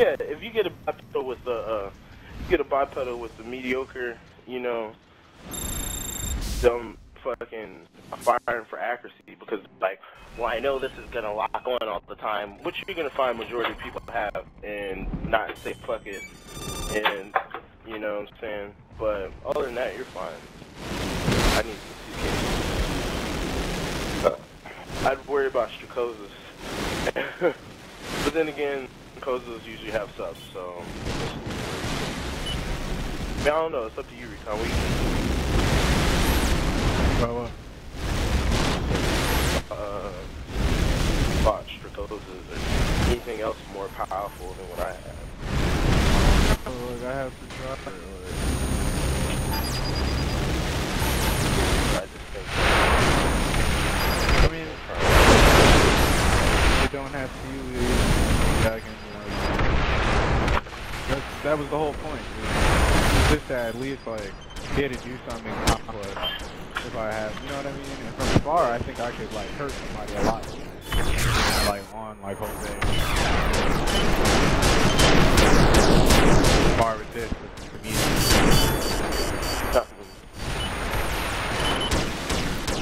Yeah, if you get a bipedal with the uh, get a bipedal with the mediocre, you know, dumb fucking firing for accuracy because like, well, I know this is gonna lock on all the time, which you're gonna find majority of people have, and not say fuck it, and you know what I'm saying. But other than that, you're fine. I need some CK. Uh, I'd worry about Strakozas. but then again, Strakozas usually have subs, so. I, mean, I don't know. It's up to you, Recon. What you Well, uh, uh, bot Strakozas or anything else more powerful than what I have. so, like, I have to try. Like, I just think I mean, they don't have to use like that, that was the whole point. dude. Just to at least like able to do something complex if I have, you know what I mean? And from far, I think I could like hurt somebody a lot. Like on like Jose. Far with this.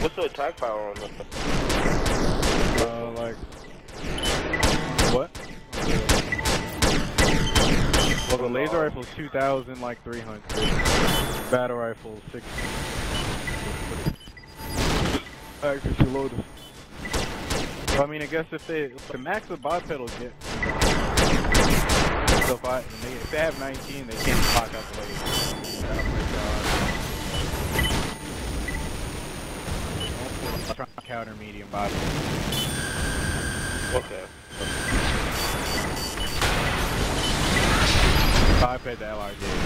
What's the attack power on this? The laser rifle's 2,000, like 300. Battle rifle 6. Accuracy loaded. So, I mean, I guess if they, if the max of bipedal get. So if, I, they, if they have 19, they can't lock out the laser. Oh my god. Trying to counter medium bipedal. Okay. Biped LRD.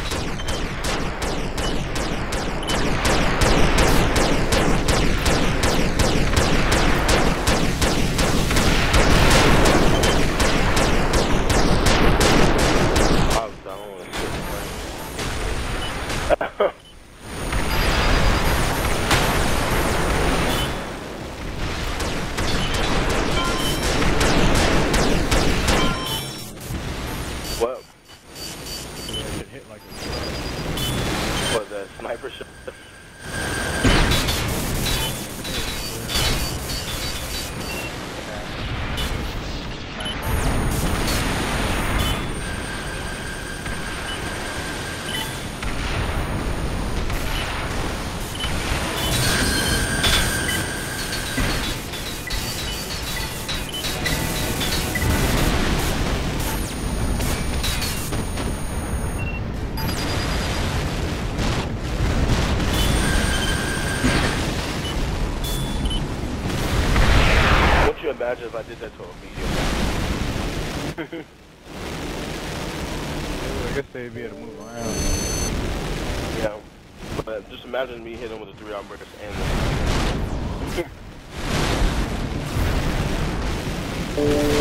Imagine if I did that to a medium? I guess they'd be able to move around. Yeah. But just imagine me hitting with a three arm burst and